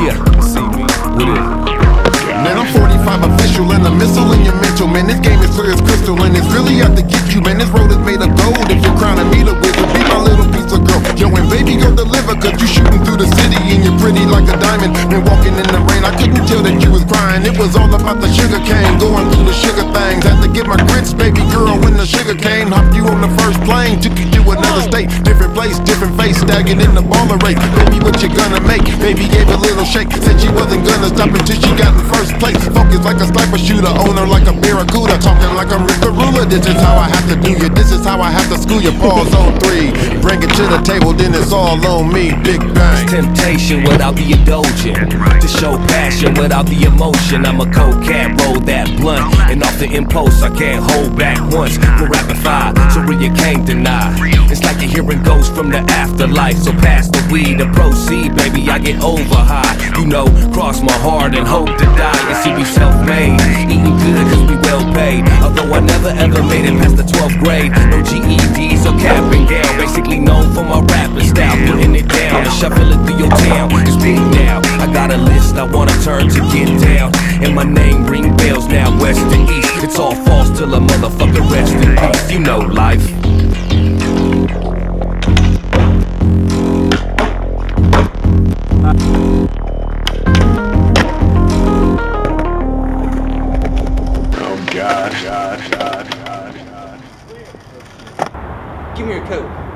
Man, I'm 45 official and a missile in your mental. Man, this game is clear as crystal and it's really out to get you. Man, this road is made of gold. If you're crowning me the wizard, be my little piece of girl. Yo, and baby, go deliver, cause you shooting through the city and you're pretty like a diamond. Been walking in the rain, I couldn't tell that you was crying. It was all about the sugar cane, going through the sugar things. Had to get my grits, baby sugar cane. Hopped you on the first plane, took you to another state. Different place, different face, staggering in the baller rate. Baby, what you gonna make? Baby gave a little shake, said she wasn't gonna stop until she got in first place. Focus like a sniper shooter, owner like a barracuda. Talking like I'm Rick the Ruler. This is how I have to do you. This is how I have to school you. Pause on three. Bring it to the table, then it's all on me. Big bang. temptation without the indulgent. To show passion without the emotion. I'm a cold cat, roll that blunt. And off the impulse, I can't hold back once. No rapid fire, so you can't deny. It's like you're hearing ghosts from the afterlife. So pass the weed and proceed, baby. I get over high. You know, cross my heart and hope to die. You see, we self made, didn't pass the 12th grade. No GEDs or cap and gown. Basically known for my rapping style, putting it down and shuffle it through your town. It's big now. I got a list I wanna turn to get down, and my name ring bells now, west and east. It's all false till a motherfucker rest in peace. You know life. Thank you. Give me your coat.